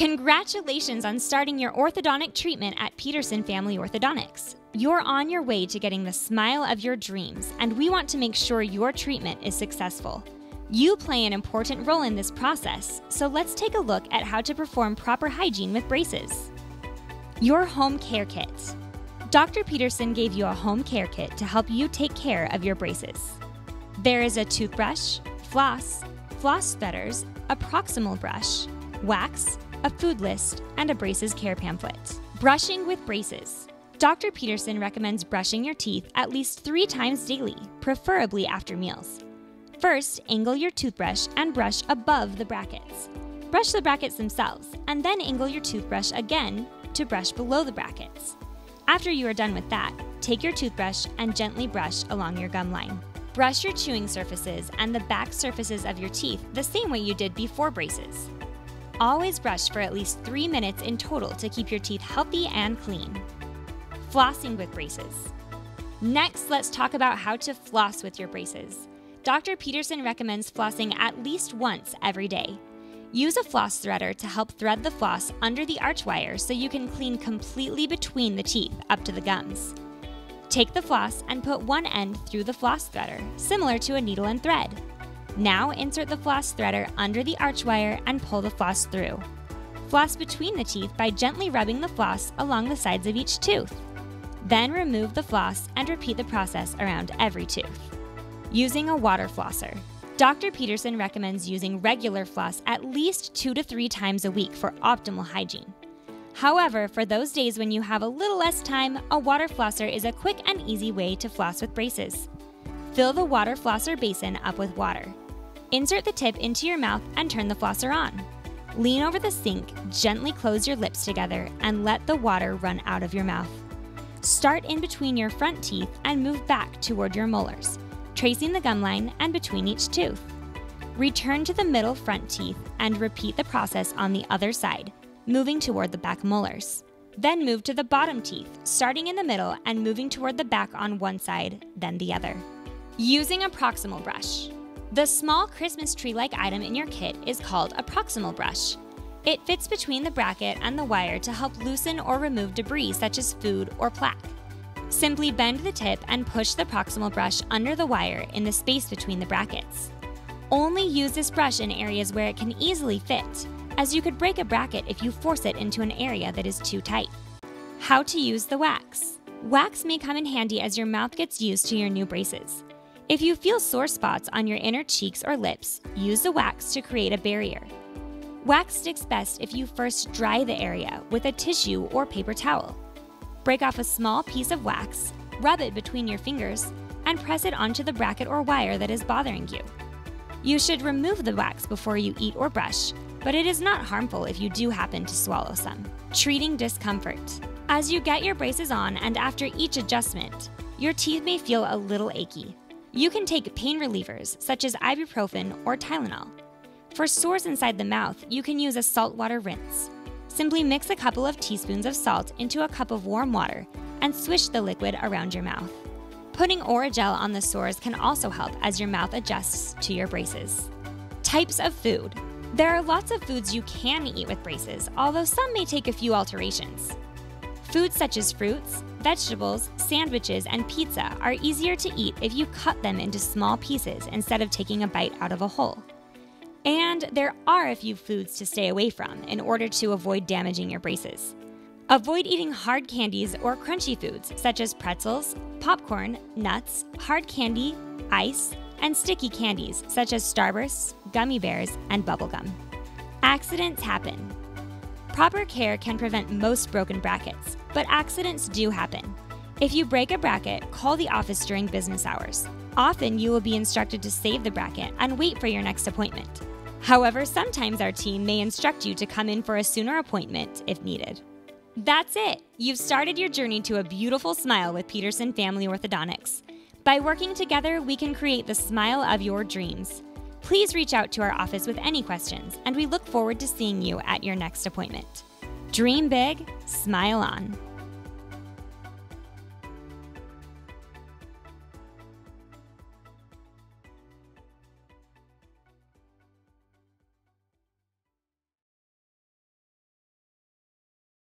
Congratulations on starting your orthodontic treatment at Peterson Family Orthodontics. You're on your way to getting the smile of your dreams, and we want to make sure your treatment is successful. You play an important role in this process, so let's take a look at how to perform proper hygiene with braces. Your Home Care Kit. Dr. Peterson gave you a home care kit to help you take care of your braces. There is a toothbrush, floss, floss threaders, a proximal brush, wax, a food list, and a braces care pamphlet. Brushing with braces. Dr. Peterson recommends brushing your teeth at least three times daily, preferably after meals. First, angle your toothbrush and brush above the brackets. Brush the brackets themselves, and then angle your toothbrush again to brush below the brackets. After you are done with that, take your toothbrush and gently brush along your gum line. Brush your chewing surfaces and the back surfaces of your teeth the same way you did before braces. Always brush for at least three minutes in total to keep your teeth healthy and clean. Flossing with braces. Next, let's talk about how to floss with your braces. Dr. Peterson recommends flossing at least once every day. Use a floss threader to help thread the floss under the arch wire so you can clean completely between the teeth up to the gums. Take the floss and put one end through the floss threader, similar to a needle and thread. Now insert the floss threader under the arch wire and pull the floss through. Floss between the teeth by gently rubbing the floss along the sides of each tooth. Then remove the floss and repeat the process around every tooth. Using a water flosser. Dr. Peterson recommends using regular floss at least two to three times a week for optimal hygiene. However, for those days when you have a little less time, a water flosser is a quick and easy way to floss with braces. Fill the water flosser basin up with water. Insert the tip into your mouth and turn the flosser on. Lean over the sink, gently close your lips together, and let the water run out of your mouth. Start in between your front teeth and move back toward your molars, tracing the gum line and between each tooth. Return to the middle front teeth and repeat the process on the other side, moving toward the back molars. Then move to the bottom teeth, starting in the middle and moving toward the back on one side, then the other. Using a proximal brush. The small Christmas tree like item in your kit is called a proximal brush. It fits between the bracket and the wire to help loosen or remove debris such as food or plaque. Simply bend the tip and push the proximal brush under the wire in the space between the brackets. Only use this brush in areas where it can easily fit, as you could break a bracket if you force it into an area that is too tight. How to use the wax. Wax may come in handy as your mouth gets used to your new braces. If you feel sore spots on your inner cheeks or lips, use the wax to create a barrier. Wax sticks best if you first dry the area with a tissue or paper towel. Break off a small piece of wax, rub it between your fingers, and press it onto the bracket or wire that is bothering you. You should remove the wax before you eat or brush, but it is not harmful if you do happen to swallow some. Treating discomfort. As you get your braces on and after each adjustment, your teeth may feel a little achy. You can take pain relievers such as ibuprofen or Tylenol. For sores inside the mouth, you can use a saltwater rinse. Simply mix a couple of teaspoons of salt into a cup of warm water and swish the liquid around your mouth. Putting Orajel on the sores can also help as your mouth adjusts to your braces. Types of food. There are lots of foods you can eat with braces, although some may take a few alterations. Foods such as fruits, vegetables, sandwiches, and pizza are easier to eat if you cut them into small pieces instead of taking a bite out of a whole. And there are a few foods to stay away from in order to avoid damaging your braces. Avoid eating hard candies or crunchy foods such as pretzels, popcorn, nuts, hard candy, ice, and sticky candies such as Starbursts, gummy bears, and bubblegum. Accidents happen, Proper care can prevent most broken brackets, but accidents do happen. If you break a bracket, call the office during business hours. Often you will be instructed to save the bracket and wait for your next appointment. However, sometimes our team may instruct you to come in for a sooner appointment if needed. That's it! You've started your journey to a beautiful smile with Peterson Family Orthodontics. By working together, we can create the smile of your dreams. Please reach out to our office with any questions, and we look forward to seeing you at your next appointment. Dream big, smile on.